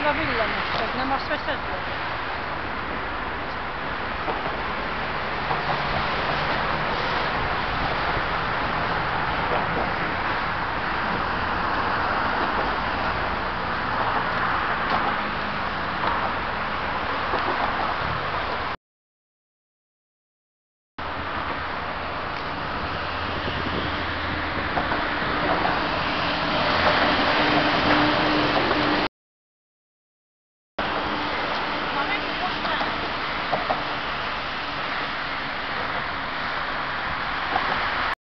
ma villa mesela. Ne masraflar diyor.